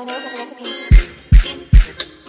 I know the recipe.